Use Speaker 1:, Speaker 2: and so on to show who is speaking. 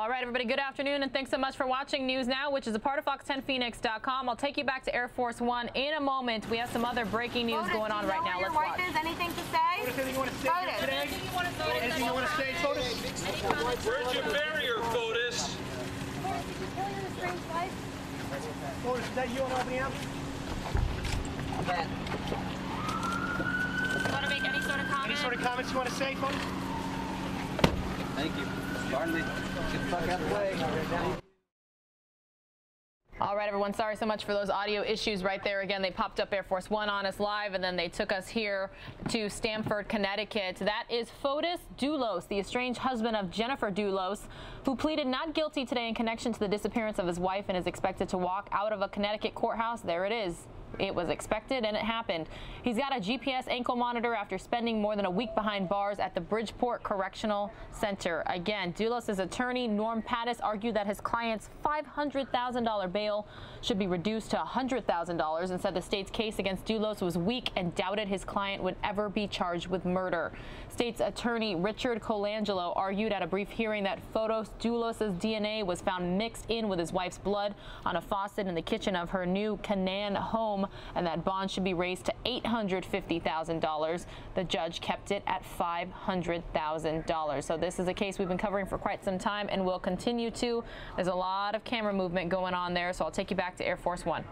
Speaker 1: All right, everybody, good afternoon, and thanks so much for watching News Now, which is a part of Fox10Phoenix.com. I'll take you back to Air Force One in a moment. We have some other breaking news
Speaker 2: Fotis,
Speaker 1: going on right now.
Speaker 2: Let's
Speaker 1: watch.
Speaker 2: Is anything to say?
Speaker 3: anything you want to say
Speaker 2: Fotis.
Speaker 3: today?
Speaker 4: Anything you want to say?
Speaker 3: Anything you want to say, Fotis?
Speaker 5: Where's your barrier, Fotis?
Speaker 3: Fotis, is that you on Albany Ave?
Speaker 4: Want to make any sort of
Speaker 3: Any sort of comments you want to say, Fotis?
Speaker 6: Thank you. Me. Get the fuck out of the way.
Speaker 1: All right, everyone, sorry so much for those audio issues right there. Again, they popped up Air Force One on us live, and then they took us here to Stamford, Connecticut. That is Fotis Dulos, the estranged husband of Jennifer Dulos, who pleaded not guilty today in connection to the disappearance of his wife and is expected to walk out of a Connecticut courthouse. There it is. It was expected and it happened. He's got a GPS ankle monitor after spending more than a week behind bars at the Bridgeport Correctional Center. Again, Dulos' attorney, Norm Pattis, argued that his client's $500,000 bail should be reduced to $100,000 and said the state's case against Dulos was weak and doubted his client would ever be charged with murder. State's attorney Richard Colangelo argued at a brief hearing that Fotis Dulos' DNA was found mixed in with his wife's blood on a faucet in the kitchen of her new Canaan home and that bond should be raised to $850,000. The judge kept it at $500,000. So this is a case we've been covering for quite some time and will continue to. There's a lot of camera movement going on there, so I'll take you back to Air Force One.